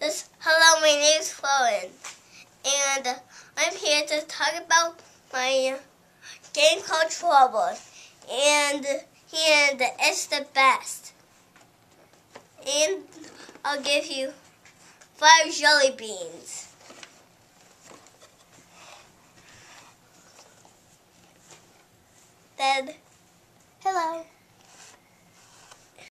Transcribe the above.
This, hello, my name is Chloe, and I'm here to talk about my game called Trouble, and and it's the best. And I'll give you five jelly beans. Then